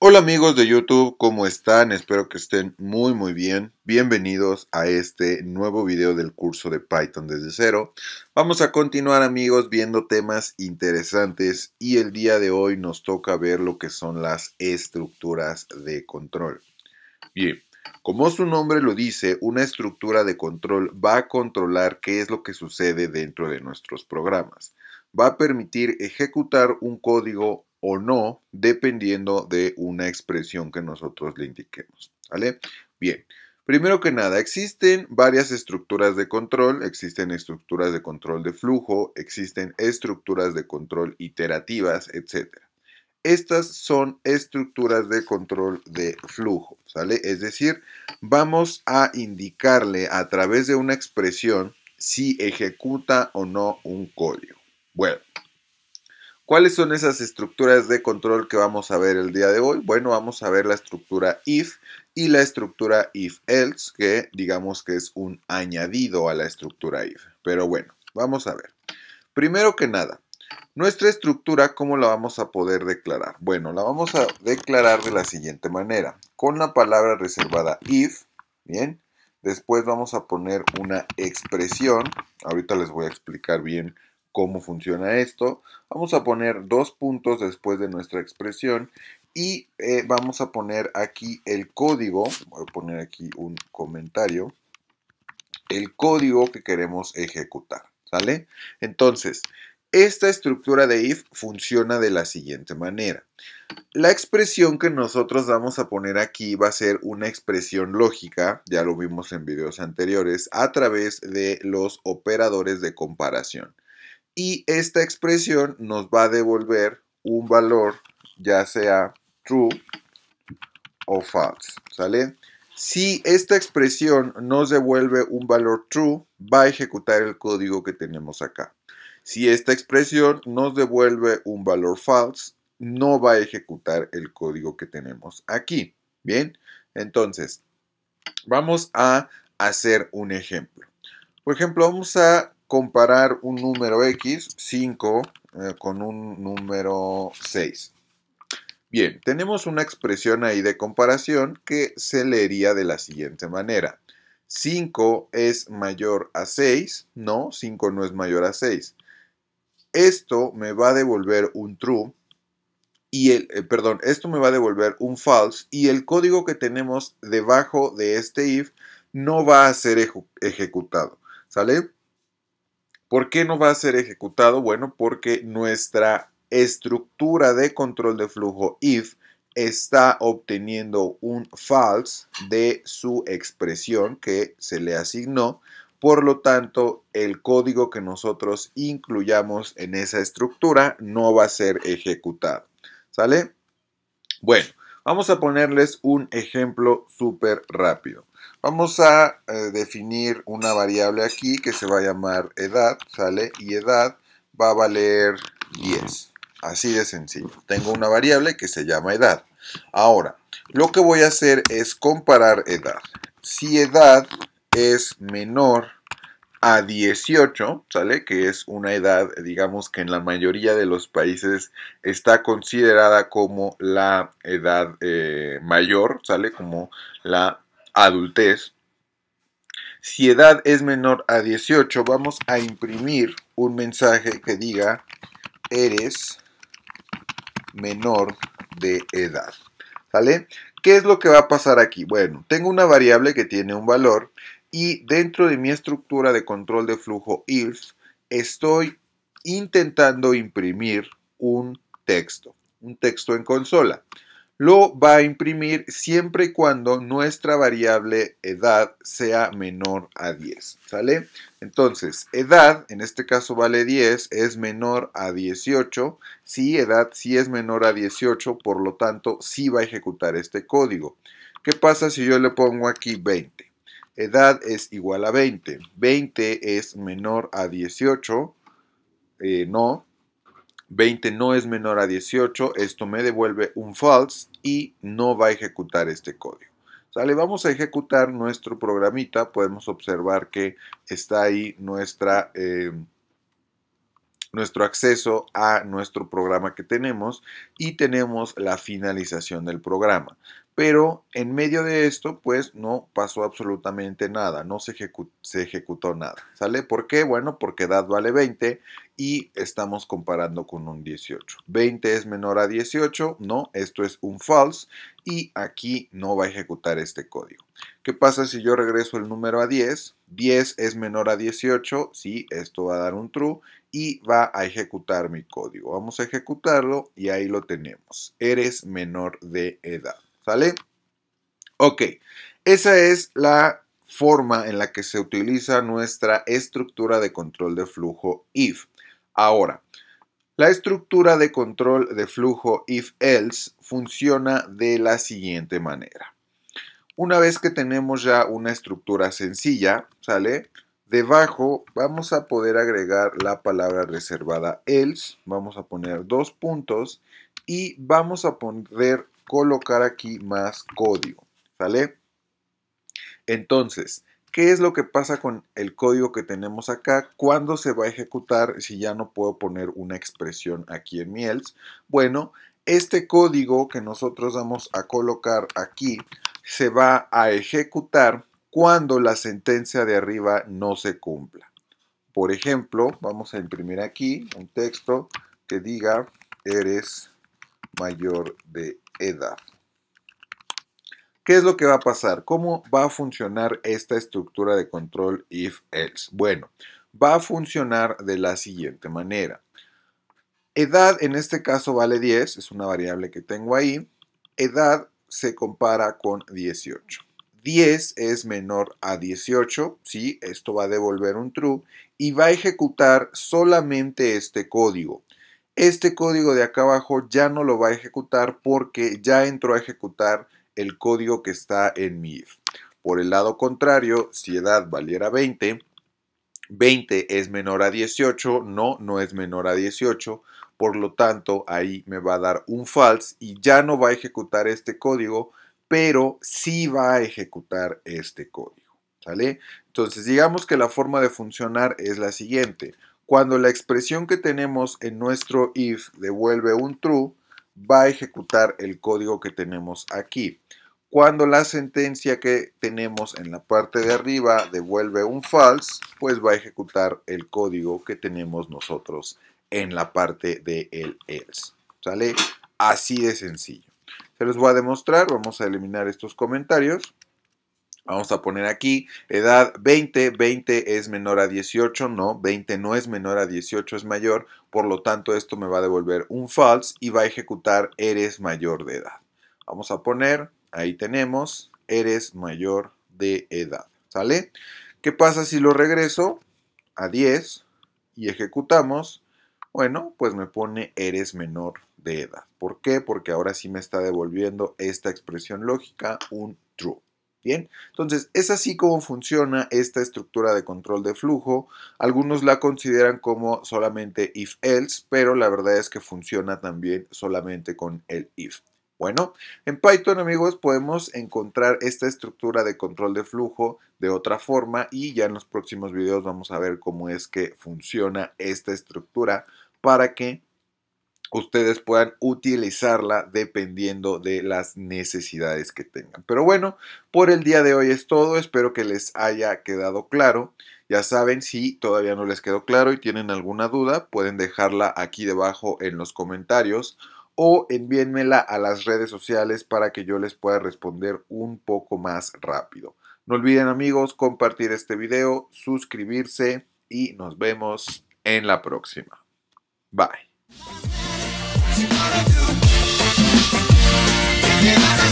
Hola amigos de YouTube, ¿cómo están? Espero que estén muy muy bien. Bienvenidos a este nuevo video del curso de Python desde cero. Vamos a continuar amigos viendo temas interesantes y el día de hoy nos toca ver lo que son las estructuras de control. Bien, como su nombre lo dice, una estructura de control va a controlar qué es lo que sucede dentro de nuestros programas. Va a permitir ejecutar un código o no, dependiendo de una expresión que nosotros le indiquemos. ¿Vale? Bien. Primero que nada, existen varias estructuras de control, existen estructuras de control de flujo, existen estructuras de control iterativas, etc. Estas son estructuras de control de flujo, ¿sale? Es decir, vamos a indicarle a través de una expresión si ejecuta o no un código. Bueno, ¿Cuáles son esas estructuras de control que vamos a ver el día de hoy? Bueno, vamos a ver la estructura if y la estructura if-else, que digamos que es un añadido a la estructura if. Pero bueno, vamos a ver. Primero que nada, nuestra estructura, ¿cómo la vamos a poder declarar? Bueno, la vamos a declarar de la siguiente manera. Con la palabra reservada if, ¿bien? Después vamos a poner una expresión. Ahorita les voy a explicar bien cómo funciona esto. Vamos a poner dos puntos después de nuestra expresión y eh, vamos a poner aquí el código. Voy a poner aquí un comentario. El código que queremos ejecutar. ¿Sale? Entonces, esta estructura de if funciona de la siguiente manera. La expresión que nosotros vamos a poner aquí va a ser una expresión lógica, ya lo vimos en videos anteriores, a través de los operadores de comparación y esta expresión nos va a devolver un valor ya sea true o false, ¿sale? Si esta expresión nos devuelve un valor true, va a ejecutar el código que tenemos acá. Si esta expresión nos devuelve un valor false, no va a ejecutar el código que tenemos aquí. Bien, entonces, vamos a hacer un ejemplo. Por ejemplo, vamos a comparar un número X, 5, eh, con un número 6. Bien, tenemos una expresión ahí de comparación que se leería de la siguiente manera. 5 es mayor a 6, no, 5 no es mayor a 6. Esto me va a devolver un true y el, eh, perdón, esto me va a devolver un false y el código que tenemos debajo de este if no va a ser ejecutado, ¿sale? ¿Por qué no va a ser ejecutado? Bueno, porque nuestra estructura de control de flujo if está obteniendo un false de su expresión que se le asignó. Por lo tanto, el código que nosotros incluyamos en esa estructura no va a ser ejecutado. ¿Sale? Bueno, vamos a ponerles un ejemplo súper rápido. Vamos a eh, definir una variable aquí que se va a llamar edad, ¿sale? Y edad va a valer 10. Así de sencillo. Tengo una variable que se llama edad. Ahora, lo que voy a hacer es comparar edad. Si edad es menor a 18, ¿sale? Que es una edad, digamos que en la mayoría de los países está considerada como la edad eh, mayor, ¿sale? Como la adultez. Si edad es menor a 18, vamos a imprimir un mensaje que diga eres menor de edad. ¿Sale? ¿Qué es lo que va a pasar aquí? Bueno, tengo una variable que tiene un valor y dentro de mi estructura de control de flujo if estoy intentando imprimir un texto, un texto en consola lo va a imprimir siempre y cuando nuestra variable edad sea menor a 10, ¿sale? Entonces, edad, en este caso vale 10, es menor a 18. Si edad sí es menor a 18, por lo tanto, sí va a ejecutar este código. ¿Qué pasa si yo le pongo aquí 20? Edad es igual a 20. 20 es menor a 18. Eh, no, 20 no es menor a 18, esto me devuelve un false y no va a ejecutar este código. Sale, vamos a ejecutar nuestro programita, podemos observar que está ahí nuestra, eh, nuestro acceso a nuestro programa que tenemos y tenemos la finalización del programa. Pero en medio de esto, pues no pasó absolutamente nada, no se, ejecutó nada. ¿Sale? ¿Por qué? Bueno, porque edad vale 20 y estamos comparando con un 18. 20 es menor a 18, no, esto es un false y aquí no va a ejecutar este código. ¿Qué pasa si yo regreso el número a 10? 10 es menor a 18, sí, esto va a dar un true y va a ejecutar mi código. Vamos a ejecutarlo y ahí lo tenemos. Eres menor de edad. ¿Sale? Ok, esa es la forma en la que se utiliza nuestra estructura de control de flujo if. Ahora, la estructura de control de flujo if-else funciona de la siguiente manera. Una vez que tenemos ya una estructura sencilla, ¿sale? Debajo vamos a poder agregar la palabra reservada else, vamos a poner dos puntos y vamos a poner colocar aquí más código, ¿sale? Entonces, ¿qué es lo que pasa con el código que tenemos acá? ¿Cuándo se va a ejecutar si ya no puedo poner una expresión aquí en mi else? Bueno, este código que nosotros vamos a colocar aquí se va a ejecutar cuando la sentencia de arriba no se cumpla. Por ejemplo, vamos a imprimir aquí un texto que diga eres mayor de edad. ¿Qué es lo que va a pasar? ¿Cómo va a funcionar esta estructura de control if-else? Bueno, va a funcionar de la siguiente manera. Edad en este caso vale 10, es una variable que tengo ahí. Edad se compara con 18. 10 es menor a 18, ¿sí? Esto va a devolver un true y va a ejecutar solamente este código este código de acá abajo ya no lo va a ejecutar porque ya entró a ejecutar el código que está en mi if. Por el lado contrario, si edad valiera 20, 20 es menor a 18, no, no es menor a 18, por lo tanto ahí me va a dar un false y ya no va a ejecutar este código, pero sí va a ejecutar este código, ¿sale? Entonces digamos que la forma de funcionar es la siguiente, cuando la expresión que tenemos en nuestro if devuelve un true, va a ejecutar el código que tenemos aquí. Cuando la sentencia que tenemos en la parte de arriba devuelve un false, pues va a ejecutar el código que tenemos nosotros en la parte de el else. ¿Sale? Así de sencillo. Se los voy a demostrar. Vamos a eliminar estos comentarios. Vamos a poner aquí edad 20, 20 es menor a 18, no, 20 no es menor a 18, es mayor, por lo tanto esto me va a devolver un false y va a ejecutar eres mayor de edad. Vamos a poner, ahí tenemos, eres mayor de edad, ¿sale? ¿Qué pasa si lo regreso a 10 y ejecutamos? Bueno, pues me pone eres menor de edad. ¿Por qué? Porque ahora sí me está devolviendo esta expresión lógica un true. Entonces es así como funciona esta estructura de control de flujo. Algunos la consideran como solamente if-else, pero la verdad es que funciona también solamente con el if. Bueno, en Python amigos podemos encontrar esta estructura de control de flujo de otra forma y ya en los próximos videos vamos a ver cómo es que funciona esta estructura para que ustedes puedan utilizarla dependiendo de las necesidades que tengan. Pero bueno, por el día de hoy es todo. Espero que les haya quedado claro. Ya saben, si todavía no les quedó claro y tienen alguna duda, pueden dejarla aquí debajo en los comentarios o envíenmela a las redes sociales para que yo les pueda responder un poco más rápido. No olviden amigos compartir este video, suscribirse y nos vemos en la próxima. Bye. Yeah.